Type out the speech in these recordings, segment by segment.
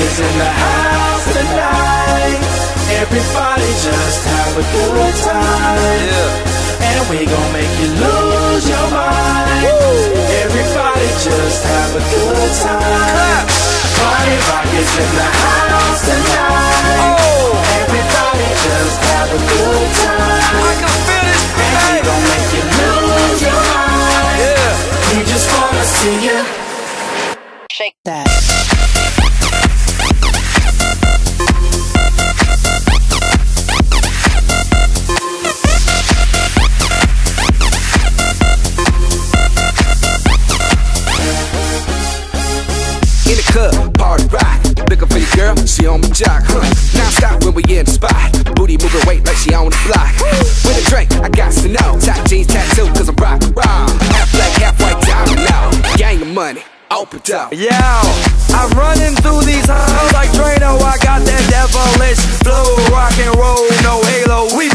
Party rock is in the house tonight. Everybody just have a good time. Yeah. And we gon' make you lose your mind. Everybody just have a good time. Party rock is in the house tonight. Oh, Everybody just have a good time. I can feel this And we gon' make you lose your mind. Yeah. We just wanna see you. Shake that. In the club, party rock. Looking for your girl, she on my jock. Huh. Now stop when we in the spot. Booty moving weight like she on the block. With a drink, I got to know. Top jeans tattoo, cause I'm rock raw. Half black, half white diamond now. Gang of money, open up. Yeah, I'm running through these halls like Drano. I got that devilish flow, rock and roll, no halo. We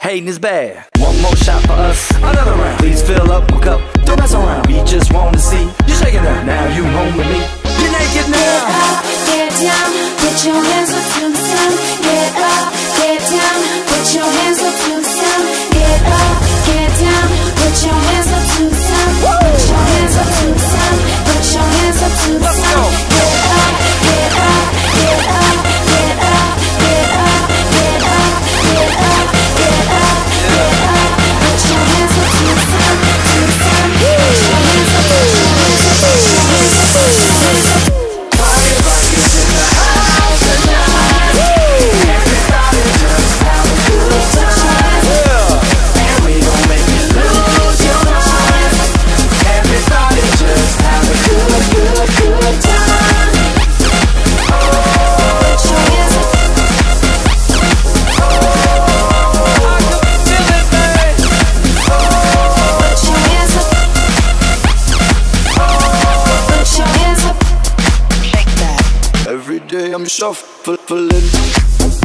Hating is bad. One more shot for us, another round. Please fill up my cup, don't mess around. We just want to see you shaking up. Shuffling.